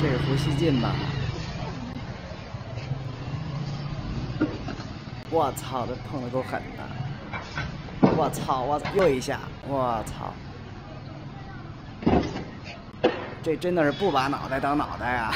这是不锡进吧？我操，这碰的够狠的！我操，我又一下，我操！这真的是不把脑袋当脑袋啊！